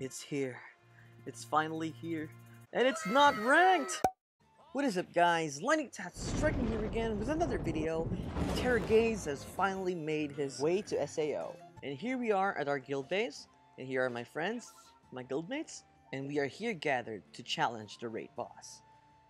It's here. It's finally here. And it's not ranked! What is up guys, Lightning Tatsu striking here again with another video. Terror Gaze has finally made his way to SAO. And here we are at our guild base, and here are my friends, my guildmates, and we are here gathered to challenge the raid boss.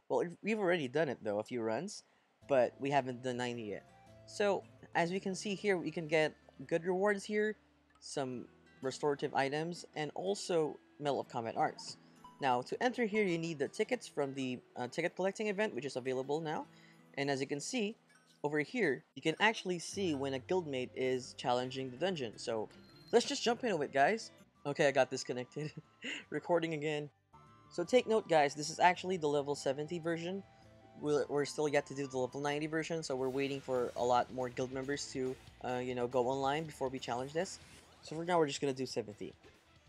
Well, we've already done it though, a few runs, but we haven't done 90 yet. So, as we can see here, we can get good rewards here, some restorative items, and also Medal of Combat Arts. Now, to enter here, you need the tickets from the uh, ticket collecting event, which is available now. And as you can see, over here, you can actually see when a guildmate is challenging the dungeon. So, let's just jump into it, guys. Okay, I got disconnected. Recording again. So take note, guys, this is actually the level 70 version. We're, still yet to do the level 90 version, so we're waiting for a lot more guild members to, uh, you know, go online before we challenge this. So for now, we're just gonna do 70.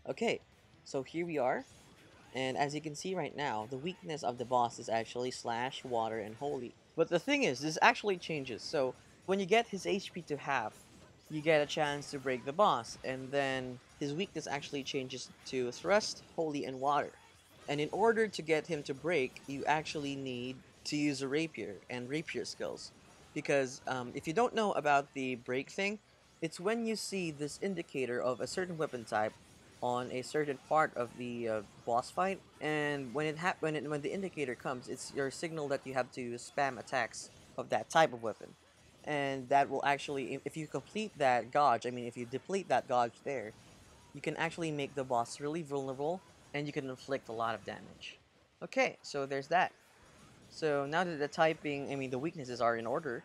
Okay, so here we are. And as you can see right now, the weakness of the boss is actually Slash, Water, and Holy. But the thing is, this actually changes. So when you get his HP to half, you get a chance to break the boss. And then his weakness actually changes to Thrust, Holy, and Water. And in order to get him to break, you actually need to use a Rapier and Rapier skills. Because um, if you don't know about the break thing, it's when you see this indicator of a certain weapon type on a certain part of the uh, boss fight, and when it when it, when the indicator comes, it's your signal that you have to spam attacks of that type of weapon, and that will actually, if you complete that gauge, I mean, if you deplete that gauge there, you can actually make the boss really vulnerable, and you can inflict a lot of damage. Okay, so there's that. So now that the typing, I mean, the weaknesses are in order.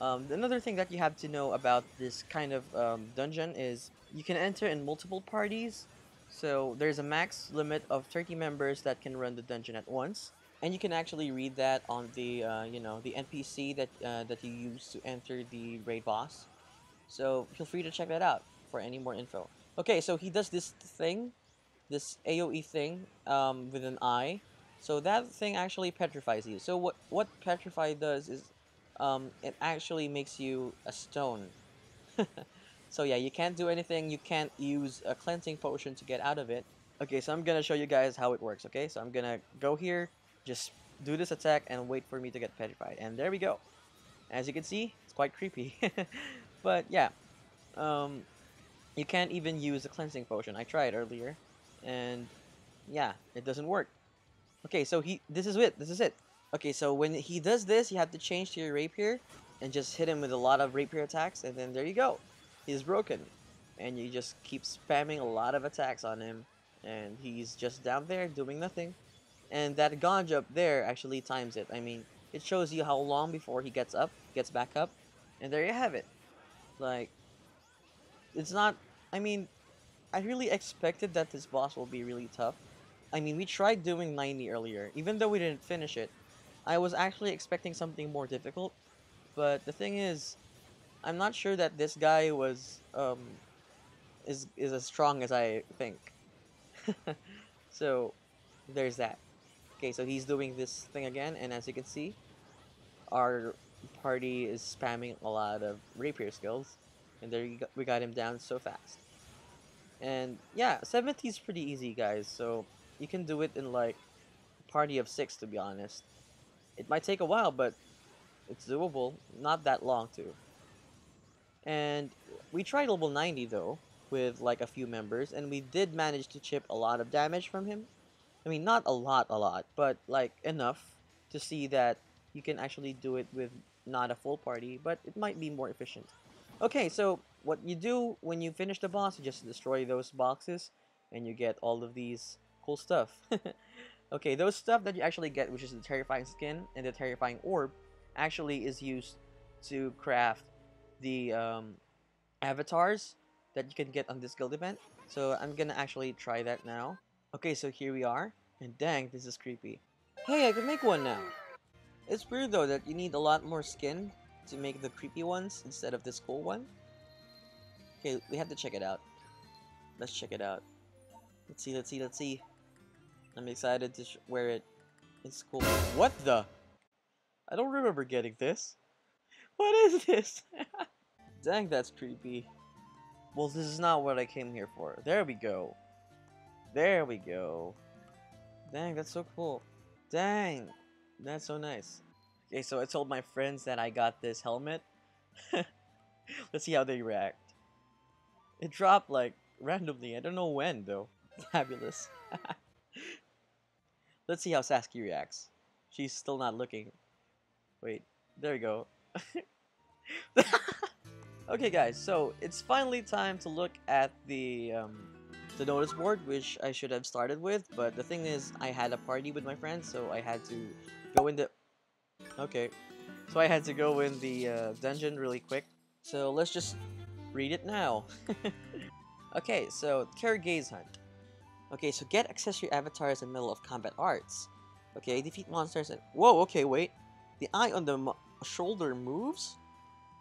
Um, another thing that you have to know about this kind of um, dungeon is you can enter in multiple parties so there's a max limit of 30 members that can run the dungeon at once. And you can actually read that on the, uh, you know, the NPC that, uh, that you use to enter the raid boss. So feel free to check that out for any more info. Okay, so he does this thing, this AoE thing um, with an eye. So that thing actually petrifies you. So what, what petrify does is um, it actually makes you a stone. So yeah, you can't do anything. You can't use a cleansing potion to get out of it. Okay, so I'm gonna show you guys how it works, okay? So I'm gonna go here, just do this attack and wait for me to get petrified. And there we go. As you can see, it's quite creepy. but yeah, um, you can't even use a cleansing potion. I tried earlier, and yeah, it doesn't work. Okay, so he, this is it, this is it. Okay, so when he does this, you have to change to your rapier and just hit him with a lot of rapier attacks, and then there you go he's broken. And you just keep spamming a lot of attacks on him. And he's just down there doing nothing. And that gauge up there actually times it. I mean, it shows you how long before he gets up, gets back up. And there you have it. Like, it's not, I mean, I really expected that this boss will be really tough. I mean, we tried doing 90 earlier. Even though we didn't finish it, I was actually expecting something more difficult. But the thing is, I'm not sure that this guy was um is is as strong as I think. so there's that. Okay, so he's doing this thing again, and as you can see, our party is spamming a lot of rapier skills, and there go, we got him down so fast. And yeah, 70 is pretty easy, guys. So you can do it in like party of six, to be honest. It might take a while, but it's doable. Not that long too. And we tried level 90 though, with like a few members, and we did manage to chip a lot of damage from him. I mean, not a lot, a lot, but like enough to see that you can actually do it with not a full party, but it might be more efficient. Okay, so what you do when you finish the boss, you just destroy those boxes, and you get all of these cool stuff. okay, those stuff that you actually get, which is the terrifying skin and the terrifying orb, actually is used to craft the um, avatars that you can get on this guild event. So I'm gonna actually try that now. Okay, so here we are. And dang, this is creepy. Hey, I can make one now! It's weird though that you need a lot more skin to make the creepy ones instead of this cool one. Okay, we have to check it out. Let's check it out. Let's see, let's see, let's see. I'm excited to wear it. in school. What the? I don't remember getting this. What is this? Dang, that's creepy. Well, this is not what I came here for. There we go. There we go. Dang, that's so cool. Dang, that's so nice. Okay, so I told my friends that I got this helmet. Let's see how they react. It dropped like randomly. I don't know when though. Fabulous. Let's see how Saskia reacts. She's still not looking. Wait, there we go. okay guys, so it's finally time to look at the um, the notice board, which I should have started with, but the thing is, I had a party with my friends, so I had to go in the... Okay. So I had to go in the uh, dungeon really quick. So let's just read it now. okay, so Terror Gaze Hunt. Okay, so get accessory avatars in the medal of combat arts. Okay, defeat monsters and... Whoa, okay, wait. The eye on the shoulder moves?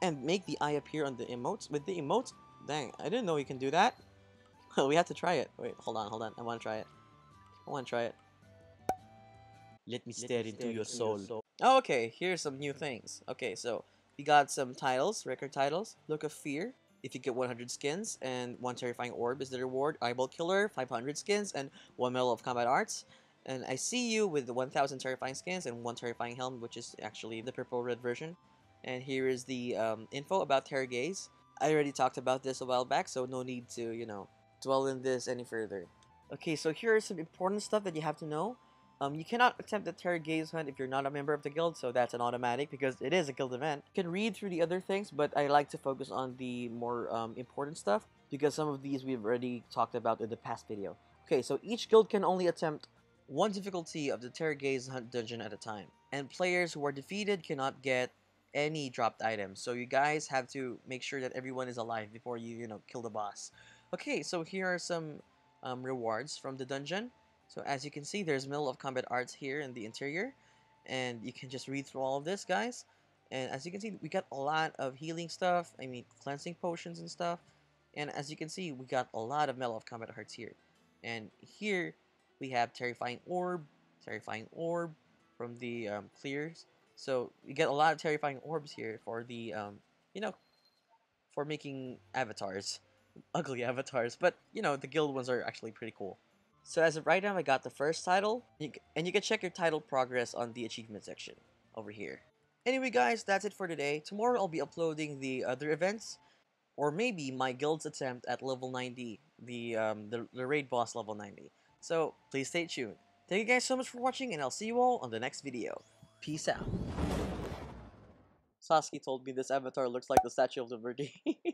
And make the eye appear on the emotes? With the emotes? Dang, I didn't know you can do that. we have to try it. Wait, hold on, hold on. I want to try it. I want to try it. Let me stare, Let me stare into, your, soul. your soul. Oh, okay, here's some new things. Okay, so we got some titles, record titles. Look of Fear. If you get 100 skins and one terrifying orb is the reward. Eyeball Killer, 500 skins and one medal of combat arts. And I see you with the 1000 terrifying skins and one terrifying helm, which is actually the purple red version. And here is the um, info about Terror Gaze. I already talked about this a while back, so no need to, you know, dwell in this any further. Okay, so here are some important stuff that you have to know. Um, you cannot attempt the Terror Gaze hunt if you're not a member of the guild, so that's an automatic because it is a guild event. You can read through the other things, but I like to focus on the more um, important stuff because some of these we've already talked about in the past video. Okay, so each guild can only attempt one difficulty of the Terror Gaze hunt dungeon at a time, and players who are defeated cannot get any dropped items. So you guys have to make sure that everyone is alive before you, you know, kill the boss. Okay, so here are some um, rewards from the dungeon. So as you can see, there's medal of combat arts here in the interior. And you can just read through all of this, guys. And as you can see, we got a lot of healing stuff. I mean, cleansing potions and stuff. And as you can see, we got a lot of Medal of Combat Arts here. And here, we have Terrifying Orb, Terrifying Orb from the um, clears. So, you get a lot of Terrifying Orbs here for the, um, you know, for making avatars ugly avatars, but you know, the guild ones are actually pretty cool. So as of right now, I got the first title, and you can check your title progress on the achievement section over here. Anyway guys, that's it for today. Tomorrow I'll be uploading the other events, or maybe my guild's attempt at level 90, the, um, the, the raid boss level 90. So please stay tuned. Thank you guys so much for watching, and I'll see you all on the next video. Peace out. Sasuke told me this avatar looks like the Statue of Liberty.